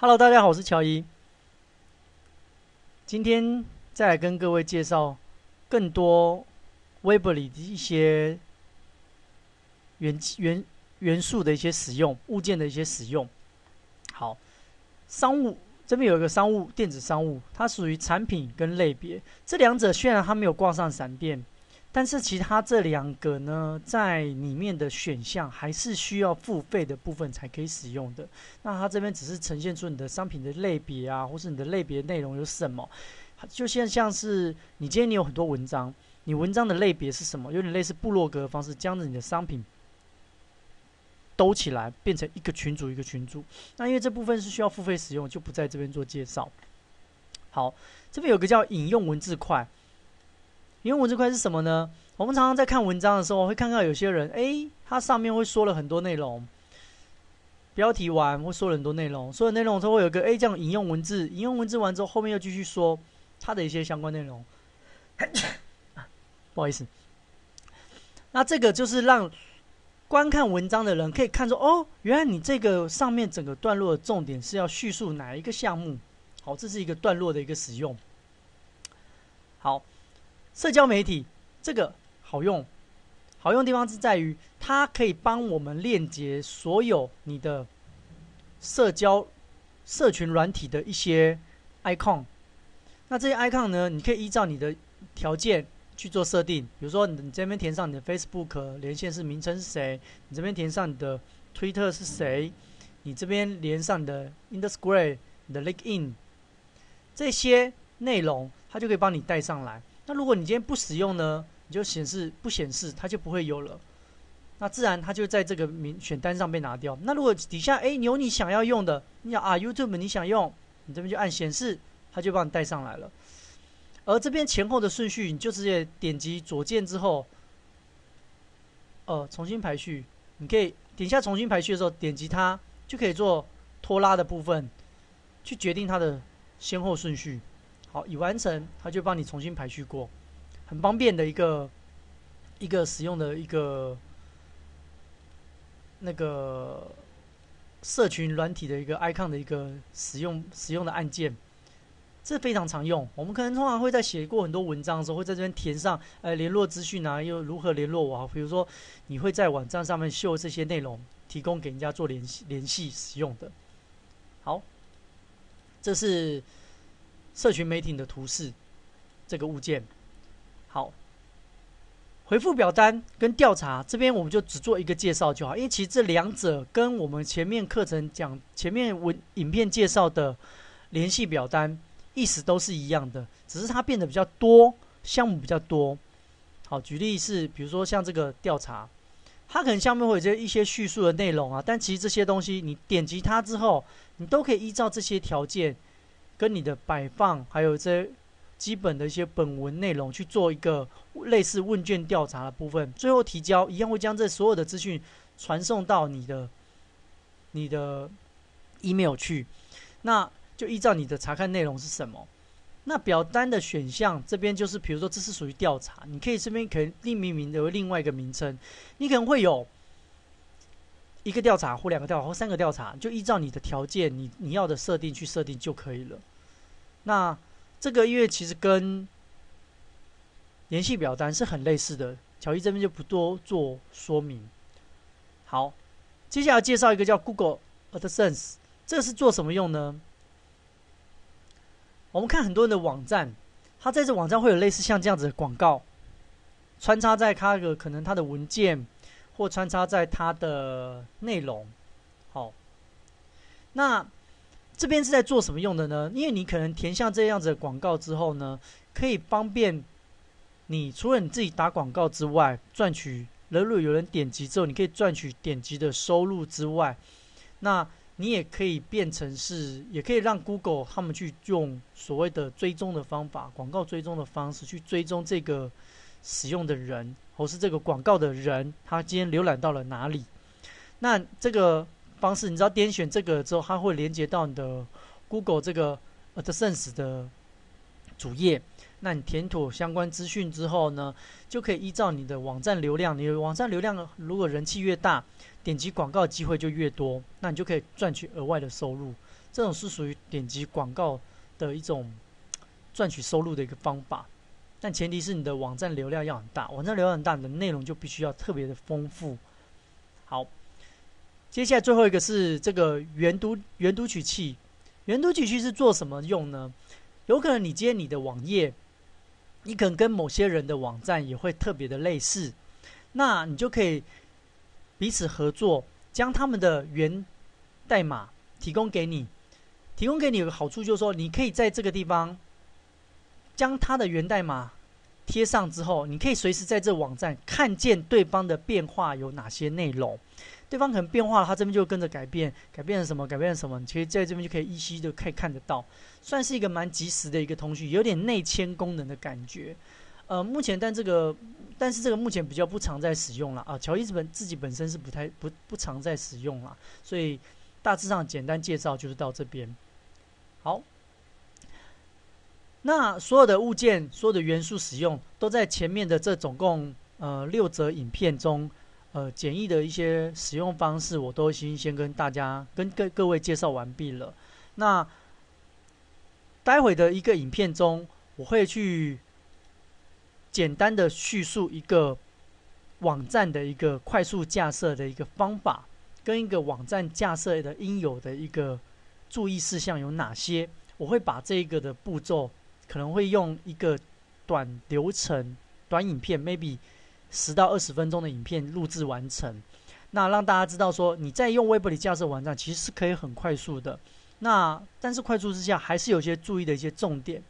Hello，大家好，我是乔伊。今天再来跟各位介绍更多 Web 里的一些元元元素的一些使用，物件的一些使用。好，商务这边有一个商务电子商务，它属于产品跟类别，这两者虽然它没有挂上闪电。但是其他这两个呢，在里面的选项还是需要付费的部分才可以使用的。那它这边只是呈现出你的商品的类别啊，或是你的类别内容有什么，就像像是你今天你有很多文章，你文章的类别是什么？有点类似部落格的方式，将着你的商品兜起来，变成一个群组一个群组。那因为这部分是需要付费使用，就不在这边做介绍。好，这边有个叫引用文字块。英文字块是什么呢？我们常常在看文章的时候，会看到有些人，哎，他上面会说了很多内容，标题完会说了很多内容，说的内容都会有个哎这样引用文字，引用文字完之后，后面又继续说他的一些相关内容。不好意思，那这个就是让观看文章的人可以看出，哦，原来你这个上面整个段落的重点是要叙述哪一个项目。好，这是一个段落的一个使用。好。社交媒体这个好用，好用的地方是在于它可以帮我们链接所有你的社交社群软体的一些 icon。那这些 icon 呢，你可以依照你的条件去做设定。比如说，你这边填上你的 Facebook 连线是名称是谁，你这边填上你的 Twitter 是谁，你这边连上你的 Instagram、你的 LinkedIn 这些内容，它就可以帮你带上来。那如果你今天不使用呢，你就显示不显示，它就不会有了。那自然它就在这个名选单上被拿掉。那如果底下哎你有你想要用的，你想啊 YouTube 你想用，你这边就按显示，它就帮你带上来了。而这边前后的顺序，你就直接点击左键之后，呃，重新排序。你可以点下重新排序的时候，点击它就可以做拖拉的部分，去决定它的先后顺序。好，已完成，它就帮你重新排序过，很方便的一个一个使用的一个那个社群软体的一个 icon 的一个使用使用的按键，这非常常用。我们可能通常会在写过很多文章的时候，会在这边填上呃联络资讯啊，又如何联络我啊？比如说，你会在网站上面秀这些内容，提供给人家做联系联系使用的。好，这是。社群媒体的图示，这个物件，好，回复表单跟调查这边我们就只做一个介绍就好，因为其实这两者跟我们前面课程讲前面文影片介绍的联系表单意思都是一样的，只是它变得比较多，项目比较多。好，举例是比如说像这个调查，它可能下面会有一些叙述的内容啊，但其实这些东西你点击它之后，你都可以依照这些条件。跟你的摆放，还有这基本的一些本文内容去做一个类似问卷调查的部分，最后提交一样会将这所有的资讯传送到你的你的 email 去，那就依照你的查看内容是什么，那表单的选项这边就是，比如说这是属于调查，你可以这边可以另命名的另外一个名称，你可能会有。一个调查或两个调查或三个调查，就依照你的条件，你你要的设定去设定就可以了。那这个因为其实跟联系表单是很类似的，乔伊这边就不多做说明。好，接下来介绍一个叫 Google AdSense，这是做什么用呢？我们看很多人的网站，它在这网站会有类似像这样子的广告，穿插在它的可能它的文件。或穿插在它的内容，好，那这边是在做什么用的呢？因为你可能填像这样子的广告之后呢，可以方便你除了你自己打广告之外，赚取如果有人点击之后，你可以赚取点击的收入之外，那你也可以变成是，也可以让 Google 他们去用所谓的追踪的方法，广告追踪的方式去追踪这个使用的人。或是这个广告的人，他今天浏览到了哪里？那这个方式，你知道点选这个之后，它会连接到你的 Google 这个 AdSense 的主页。那你填妥相关资讯之后呢，就可以依照你的网站流量，你的网站流量如果人气越大，点击广告机会就越多，那你就可以赚取额外的收入。这种是属于点击广告的一种赚取收入的一个方法，但前提是你的网站流量要很大，网站流量很大，你的内容就必须要特别的丰富。好，接下来最后一个是这个原读原读取器，原读取器是做什么用呢？有可能你接你的网页，你可能跟某些人的网站也会特别的类似，那你就可以彼此合作，将他们的源代码提供给你。提供给你有个好处，就是说你可以在这个地方将它的源代码贴上之后，你可以随时在这网站看见对方的变化有哪些内容。对方可能变化了，他这边就跟着改变，改变了什么？改变了什么？其实在这边就可以依稀的可以看得到，算是一个蛮及时的一个通讯，有点内嵌功能的感觉。呃，目前但这个，但是这个目前比较不常在使用了啊。乔伊本自己本身是不太不不常在使用了，所以大致上简单介绍就是到这边。好，那所有的物件、所有的元素使用，都在前面的这总共呃六则影片中，呃简易的一些使用方式，我都已经先跟大家、跟各各位介绍完毕了。那待会的一个影片中，我会去简单的叙述一个网站的一个快速架设的一个方法，跟一个网站架设的应有的一个。注意事项有哪些？我会把这个的步骤，可能会用一个短流程、短影片，maybe 十到二十分钟的影片录制完成。那让大家知道说，你在用微博里架设网站，其实是可以很快速的。那但是快速之下，还是有些注意的一些重点。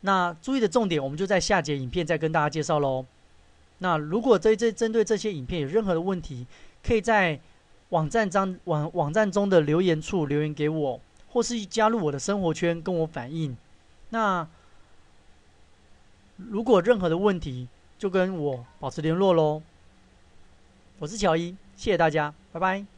那注意的重点，我们就在下节影片再跟大家介绍喽。那如果这这针对这些影片有任何的问题，可以在。网站中网网站中的留言处留言给我，或是加入我的生活圈跟我反映。那如果任何的问题，就跟我保持联络喽。我是乔伊，谢谢大家，拜拜。